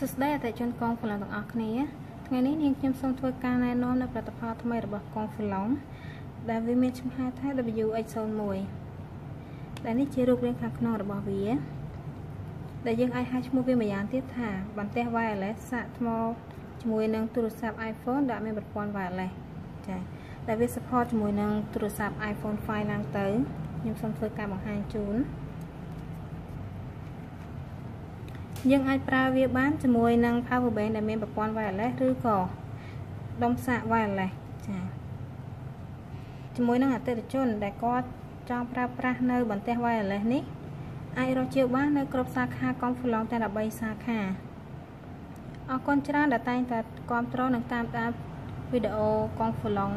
សួស្តីអតិថិជនកងហ្វឡុងទាំងអស់គ្នាថ្ងៃនេះនាងខ្ញុំសូមធ្វើការណែនាំនៅផលិតផលថ្មីរបស់កងហ្វឡុងដែលវាមានឈ្មោះហៅថា WX01 ដែលនេះជារូបរាងខាងក្នុងរបស់វា ដែលយើងអាចហៅឈ្មោះវាម្យ៉ាងទៀតថាបន្ទះ wireless សាកថ្មជាមួយនឹងទូរស័ព្ទ iPhone ដែលមានប្រព័ន្ធ wireless ចា៎ដែលវា support ជាមួយនឹងទូរស័ព្ទ iPhone 5ឡើងទៅខ្ញុំសូមធ្វើការបង្ហាញជូន យើងអាចប្រើវាបានជាមួយនឹង power bank ដែលមានប្រព័ន្ធ wireless ឬក៏ដុំសាក wireless ចា៎ជាមួយនឹងអតិថិជនដែលគាត់ចង់ប្រើប្រាស់នៅបន្ទះ wireless នេះអាចរកជាបាននៅគ្រប់សាខាកុងហ្វឡុងទាំង13សាខាអរគុណច្រើនដែលតែងតែគ្រប់គ្រងនិងតាមដានវីដេអូកុងហ្វឡុង